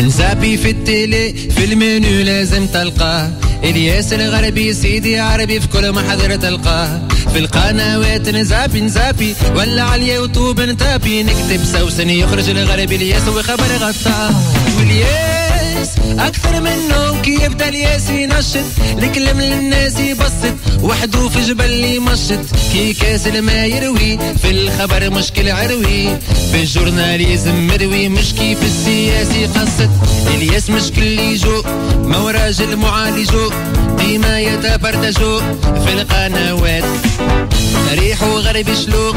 نزابي في التيلي في المنيو لازم تلقاه الياس الغربي سيدي عربي في كل محاضرة تلقاه في القنوات نزابي نزابي ولا على اليوتيوب نتابي نكتب سوسن يخرج الغربي الياس وخبر غطاه والياس أكثر منه كي يبدأ الياس ينشط الكلام للناس يبسط. وحده في جبل يمشط كي كاس الماء يروي. في الخبر مشكل عروي. في الجورناليزم مروي. مش كيف السياسي قصد. الياس مشكل يجو. ما هو راجل معالجو ديما يتبرتجو. في القنوات. ريحو غريب شلوق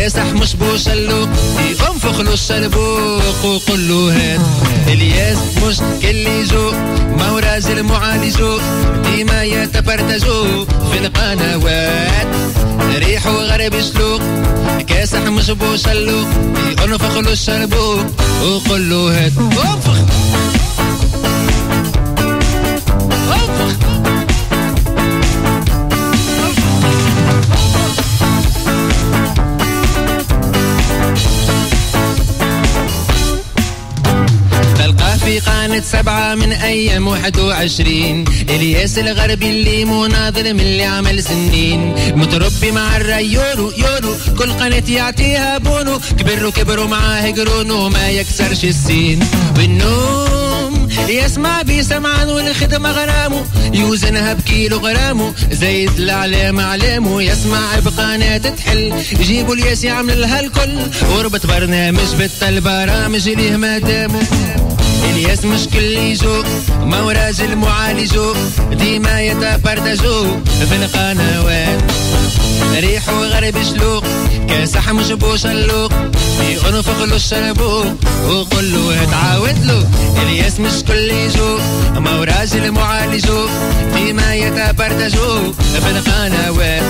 كاسح مش بوشلوق ينفخ له الشلبوق وقول له هات. الياس مش كل جو راجل معالجو ديما يتبرتجو في القنوات. ريحو غريب شلوق كاسح مش بوشلوق ينفخ له الشلبوق وقول له هات. انفخ في قناة سبعة من أيام واحد وعشرين. إلياس الغربي اللي مناضل من اللي عمل سنين. متربي مع الرأي يورو كل قناة يعطيها بونو. كبروا كبروا معاه قرونه ما يكسرش السين. والنوم يسمع بسمعان والخدمة غرامه يوزنها بكيلو غرامه زيد العلام علامه يسمع بقناة تحل يجيبوا الياس يعمل لها الكل. وربط برنامج بالتل برامج ليه مدامه الياس مش كل يجو ما هو راجل معالجو ديما يتبردجو في القنوات ريحو غريب شلوق كاسح مش بوشلوق ينفخ له الشربوق وقول له تعاود له. الياس مش كل يجو ما هو راجل معالجو ديما يتبردجو في القنوات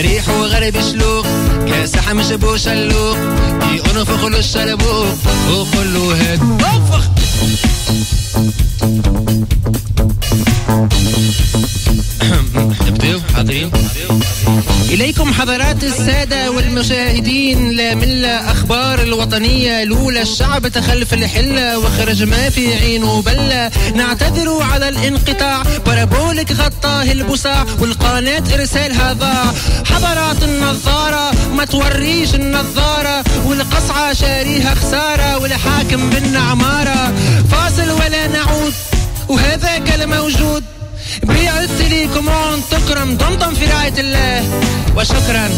ريحو غريب شلوق كاسح مش بوشلوق ينفخ له الشربوق وقول له هات إليكم حضرات السادة والمشاهدين لا ملة أخبار الوطنية لولا الشعب تخلف الحلة وخرج ما في عينه بلة نعتذر على الانقطاع بارابوليك غطاه البساع والقناة إرسالها ضاع حضرات النظارة ما توريش النظارة والقصعة شاريها خسارة والحاكم بالنعمارة. التليكومون تكرم ضمضم في رعاية الله وشكرا